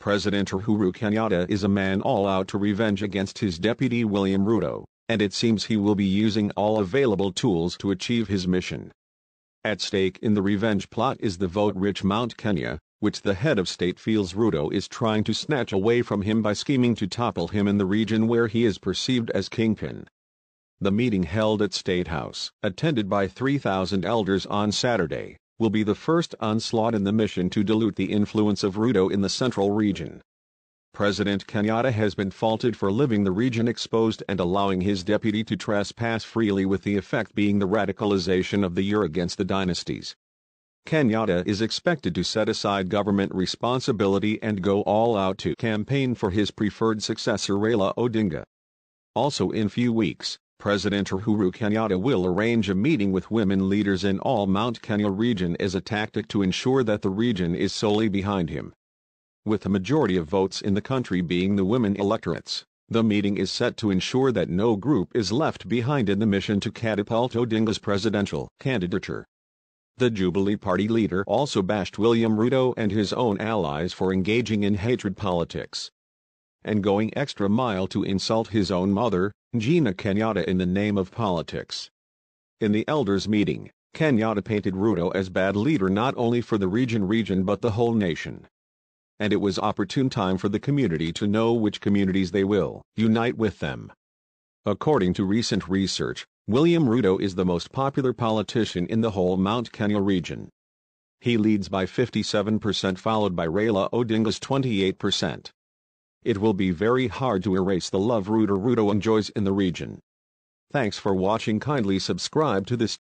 President Uhuru Kenyatta is a man all out to revenge against his deputy William Ruto, and it seems he will be using all available tools to achieve his mission. At stake in the revenge plot is the vote-rich Mount Kenya, which the head of state feels Ruto is trying to snatch away from him by scheming to topple him in the region where he is perceived as kingpin. The meeting held at State House, attended by 3,000 elders on Saturday, will be the first onslaught in the mission to dilute the influence of Ruto in the central region. President Kenyatta has been faulted for leaving the region exposed and allowing his deputy to trespass freely with the effect being the radicalization of the year against the dynasties. Kenyatta is expected to set aside government responsibility and go all out to campaign for his preferred successor Raila Odinga. Also in few weeks, President Uhuru Kenyatta will arrange a meeting with women leaders in all Mount Kenya region as a tactic to ensure that the region is solely behind him. With the majority of votes in the country being the women electorates, the meeting is set to ensure that no group is left behind in the mission to catapult Odinga's presidential candidature. The Jubilee Party leader also bashed William Ruto and his own allies for engaging in hatred politics and going extra mile to insult his own mother, Ngina Kenyatta in the name of politics. In the elders' meeting, Kenyatta painted Ruto as bad leader not only for the region region but the whole nation. And it was opportune time for the community to know which communities they will unite with them. According to recent research, William Ruto is the most popular politician in the whole Mount Kenya region. He leads by 57% followed by Raila Odinga's 28%. It will be very hard to erase the love Ruto enjoys in the region. Thanks for watching kindly subscribe to this